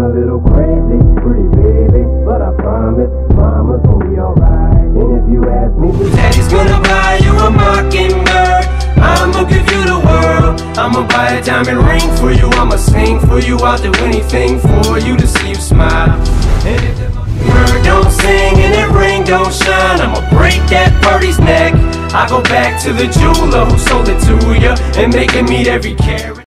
a little crazy, pretty baby, but I promise mama's gonna be alright. And if you ask me, Daddy's gonna buy you a mockingbird. I'ma give you the world. I'ma buy a diamond ring for you. I'ma sing for you. I'll do anything for you to see you smile. If the bird don't sing and that ring don't shine, I'ma break that birdie's neck. I go back to the jeweler who sold it to ya and make him meet every carat.